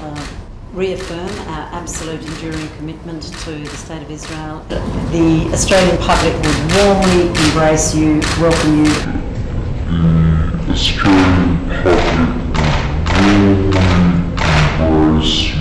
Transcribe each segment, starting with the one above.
uh, reaffirm our absolute enduring commitment to the State of Israel. The Australian public would warmly embrace you, welcome you. The Australian public would warmly embrace you,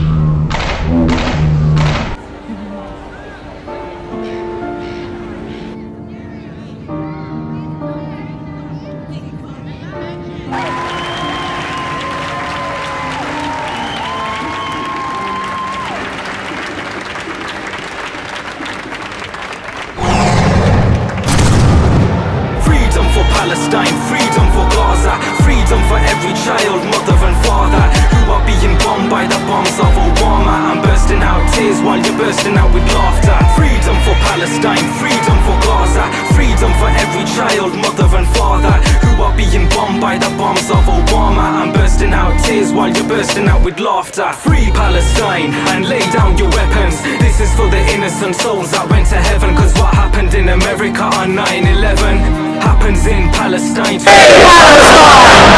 child, mother and father who are being bombed by the bombs of Obama. I'm bursting out tears while you're bursting out with laughter. Freedom for Palestine, freedom for Gaza, freedom for every child, mother and father who are being bombed by the bombs of Obama. I'm bursting out tears while you're bursting out with laughter. Free Palestine and lay down your weapons. This is for the innocent souls that went to heaven. Cause what happened in America on 9 11 happens in Palestine.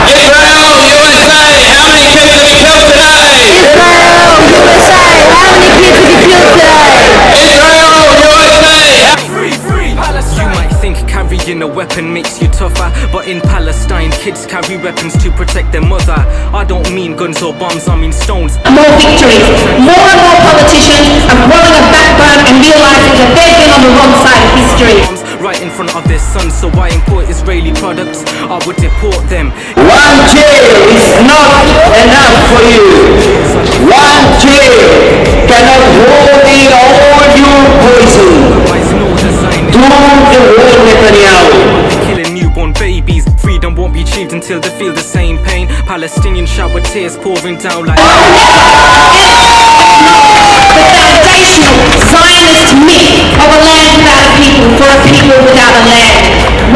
Israel, carrying a weapon makes you tougher, but in Palestine, kids carry weapons to protect their mother. I don't mean guns or bombs, I mean stones. more victories. More and more politicians are growing a backbone and realizing that they've been on the wrong side of history. Bombs Right in front of their sons, so I import Israeli products. I would deport them. One jail is not enough for you. One jail cannot war, Netanyahu. Killing newborn babies. Freedom won't be achieved until they feel the same pain. Palestinian shower tears pouring down like. The foundational Zionist myth of a land without a people for a people without a land.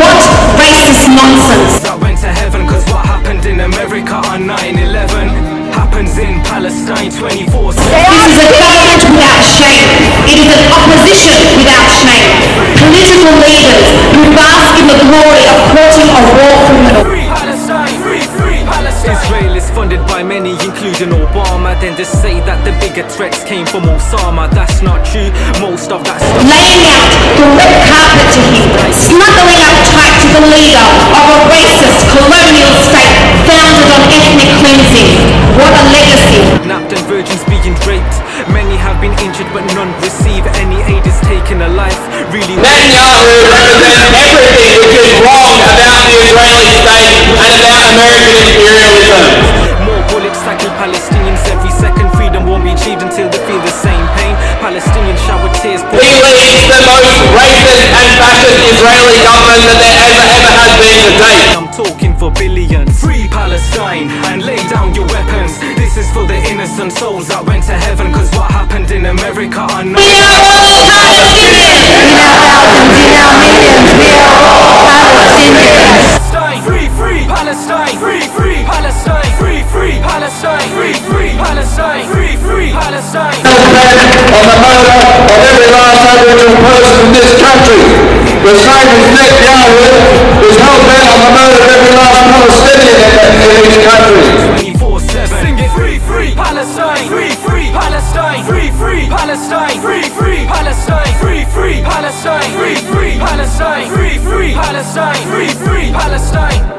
What racist nonsense. that went to heaven cause what happened in America on 9-11 happens in Palestine 24 This is a government without shame. It is an opposition without shame. Political leaders who bask in the glory of courting a war criminal. Free Palestine, free, free Palestine. Israel is funded by many including Obama. Then to say that the bigger threats came from Osama. That's not true, most of that stuff laying out the red carpet to him, snuggling up tight to the leader of a racist colonial state founded on ethnic cleansing. What a legacy. Napped and virgins being raped. Many have been injured but none receive any aid. Is taken a life. Really Netanyahu represents everything which is wrong about the Israeli state and about American imperialism. More bullets Palestinians every second Freedom won't be achieved until they feel the same pain Palestinian shower tears He leads the most racist and fascist Israeli government that there ever, ever has been to date. I'm talking indicted on the murder of every last Aboriginal person in this country. The same as Nick Yarwood is hell bent on the murder of every last Palestinian in this country. Sing it. Free, free, Palestine, free, free, Palestine, free, free, Palestine, free, free, Palestine, free, free, Palestine, free, free, Palestine, free, free, Palestine, free, free, Palestine.